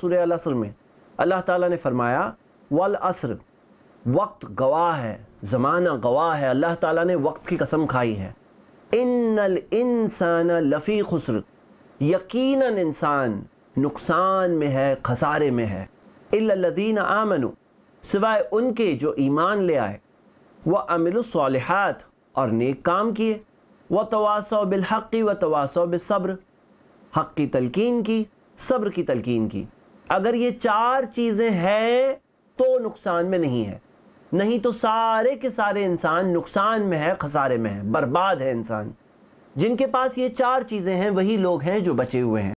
سورہ الاسر میں اللہ تعالیٰ نے فرمایا، والعصر، وقت گواہ ہے، زمانہ گواہ ہے، اللہ تعالیٰ نے وقت کی قسم کھائی ہے۔ ان الانسان لفی خسر، یقیناً انسان نقصان میں ہے، خسارے میں ہے۔ الا الذین آمنوا، سوائے ان کے جو ایمان لے آئے۔ وہ عمل الصالحات، اور نیک کام کیے۔ وہ تواسو بالحق و تواسو بالصبر، حق کی تلقین کی۔ صبر کی تلقین کی۔ اگر یہ چار چیزیں ہیں تو نقصان میں نہیں ہے۔ نہیں تو سارے کے سارے انسان نقصان میں ہے خسارے میں ہے برباد ہے انسان۔ جن کے پاس یہ چار چیزیں ہیں، وہی لوگ ہیں جو بچے ہوئے ہیں۔